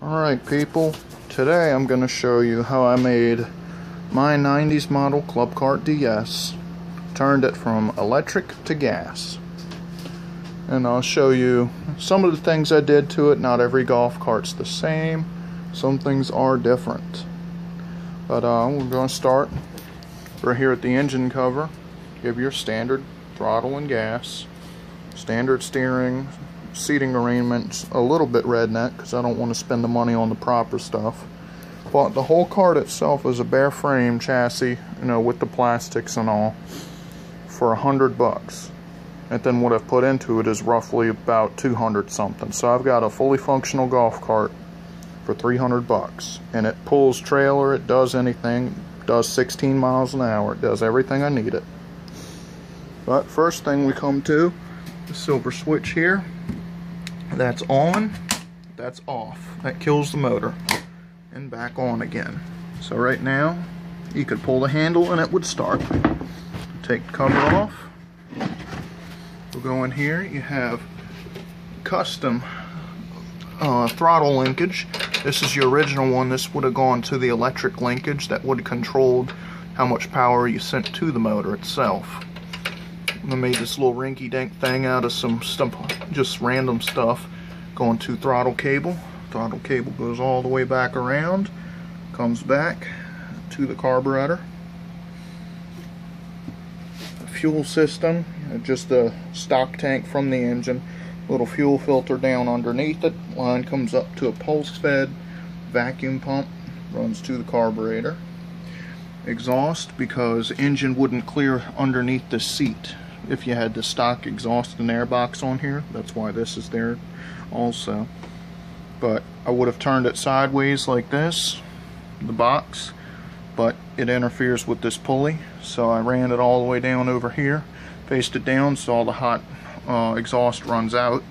Alright people, today I'm going to show you how I made my 90s model Club Car DS. Turned it from electric to gas. And I'll show you some of the things I did to it. Not every golf cart's the same. Some things are different. But uh, we're going to start right here at the engine cover. Give your standard throttle and gas. Standard steering, seating arrangements a little bit redneck because I don't want to spend the money on the proper stuff. But the whole cart itself is a bare frame chassis, you know, with the plastics and all, for a hundred bucks. And then what I've put into it is roughly about 200 something. So I've got a fully functional golf cart for 300 bucks. And it pulls trailer, it does anything, does 16 miles an hour, it does everything I need it. But first thing we come to, the silver switch here. That's on, that's off. That kills the motor. And back on again. So right now, you could pull the handle and it would start. Take the cover off. We'll go in here, you have custom uh, throttle linkage. This is your original one. This would have gone to the electric linkage that would have controlled how much power you sent to the motor itself. I made this little rinky-dink thing out of some stuff, just random stuff, going to throttle cable. Throttle cable goes all the way back around, comes back to the carburetor. fuel system, just a stock tank from the engine. Little fuel filter down underneath it. Line comes up to a pulse-fed vacuum pump, runs to the carburetor. Exhaust because engine wouldn't clear underneath the seat if you had the stock exhaust and air box on here. That's why this is there also. But I would have turned it sideways like this, the box, but it interferes with this pulley. So I ran it all the way down over here, faced it down so all the hot uh, exhaust runs out.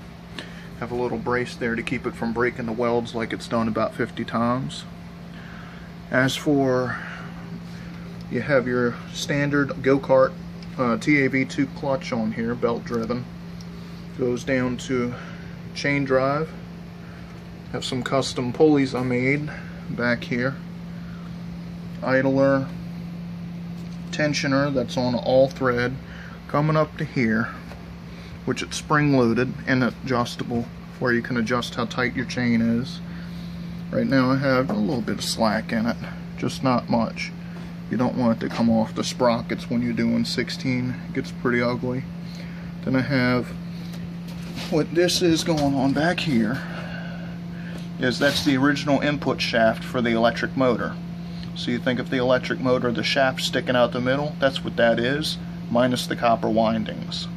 Have a little brace there to keep it from breaking the welds like it's done about 50 times. As for, you have your standard go-kart uh, TAV2 clutch on here, belt driven. Goes down to chain drive. Have some custom pulleys I made back here. Idler, tensioner that's on all thread coming up to here which it's spring loaded and adjustable where you can adjust how tight your chain is. Right now I have a little bit of slack in it, just not much. You don't want it to come off the sprockets when you're doing 16. It gets pretty ugly. Then I have what this is going on back here is that's the original input shaft for the electric motor. So you think of the electric motor, the shaft sticking out the middle, that's what that is, minus the copper windings.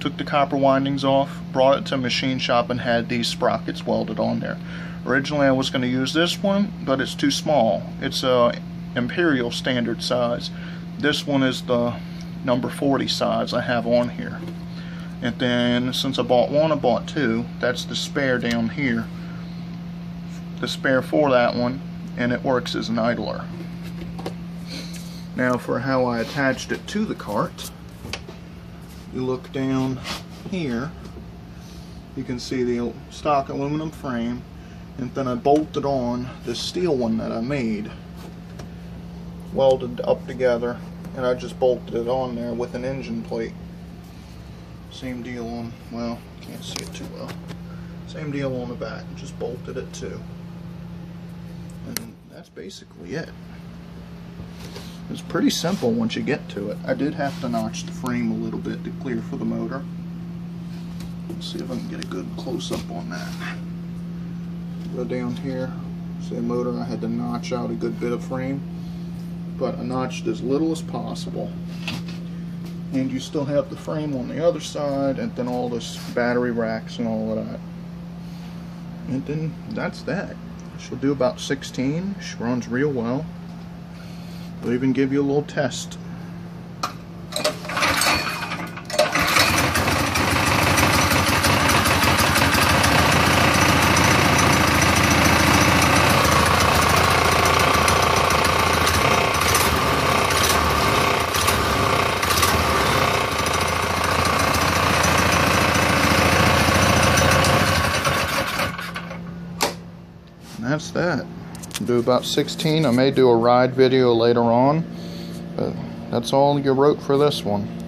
Took the copper windings off, brought it to a machine shop and had these sprockets welded on there. Originally I was going to use this one, but it's too small. It's a imperial standard size. This one is the number 40 size I have on here. And then since I bought one, I bought two. That's the spare down here. The spare for that one, and it works as an idler. Now for how I attached it to the cart, you look down here, you can see the stock aluminum frame, and then I bolted on the steel one that I made welded up together and I just bolted it on there with an engine plate. Same deal on, well, can't see it too well. Same deal on the back, just bolted it too. And that's basically it. It's pretty simple once you get to it. I did have to notch the frame a little bit to clear for the motor. Let's see if I can get a good close-up on that. Go down here, the motor, I had to notch out a good bit of frame but I notched as little as possible. And you still have the frame on the other side and then all this battery racks and all of that. And then that's that. She'll do about 16. She runs real well. They'll even give you a little test that's that. Do about 16. I may do a ride video later on, but that's all you wrote for this one.